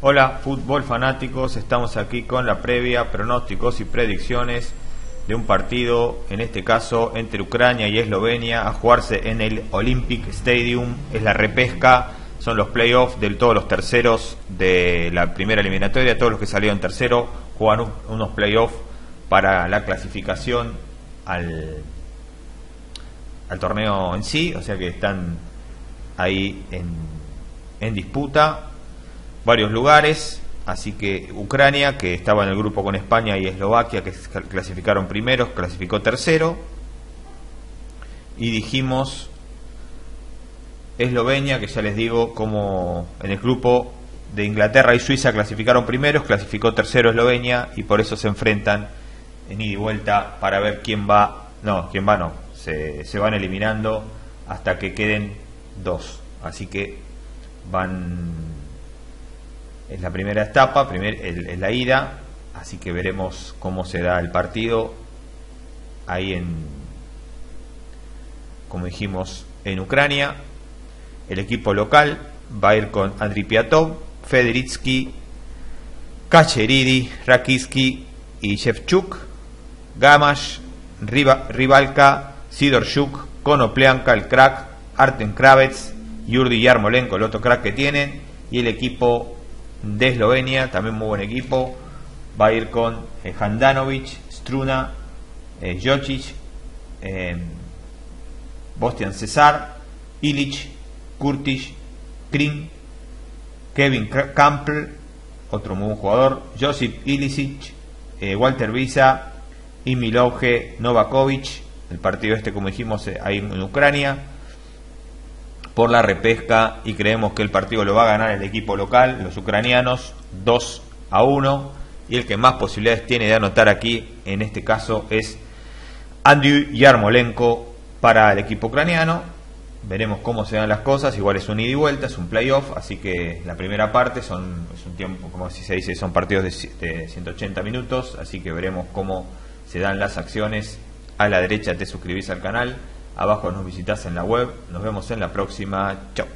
Hola, fútbol fanáticos, estamos aquí con la previa, pronósticos y predicciones de un partido, en este caso entre Ucrania y Eslovenia, a jugarse en el Olympic Stadium. Es la repesca, son los playoffs de todos los terceros de la primera eliminatoria, todos los que salieron tercero juegan unos playoffs para la clasificación al, al torneo en sí, o sea que están ahí en, en disputa varios lugares, así que Ucrania, que estaba en el grupo con España y Eslovaquia, que clasificaron primeros, clasificó tercero, y dijimos Eslovenia, que ya les digo, como en el grupo de Inglaterra y Suiza clasificaron primeros, clasificó tercero Eslovenia, y por eso se enfrentan en ida y vuelta para ver quién va, no, quién va no, se, se van eliminando hasta que queden dos, así que van es la primera etapa, primer, es la ida, así que veremos cómo se da el partido ahí en, como dijimos, en Ucrania. El equipo local va a ir con Andriy Piatov, Federitsky, Kacheridi, Rakiski y Shevchuk, Gamash, Rivalka, Sidorchuk, Konoplianka, el crack, Arten Kravets, Yurdi Yarmolenko, el otro crack que tienen, y el equipo de Eslovenia, también muy buen equipo. Va a ir con eh, Handanovic, Struna, eh, Jocic, eh, Bostian Cesar, Ilic, Kurtic, Krim, Kevin Campbell, otro muy buen jugador, Josip Ilicic, eh, Walter Visa y Miloje Novakovic. El partido este, como dijimos, ahí en Ucrania por la repesca y creemos que el partido lo va a ganar el equipo local, los ucranianos, 2 a 1 y el que más posibilidades tiene de anotar aquí en este caso es Andrew Yarmolenko para el equipo ucraniano. Veremos cómo se dan las cosas, igual es un ida y vuelta, es un playoff, así que la primera parte son es un tiempo, como se dice, son partidos de, de 180 minutos, así que veremos cómo se dan las acciones. A la derecha te suscribís al canal Abajo nos visitas en la web. Nos vemos en la próxima. Chao.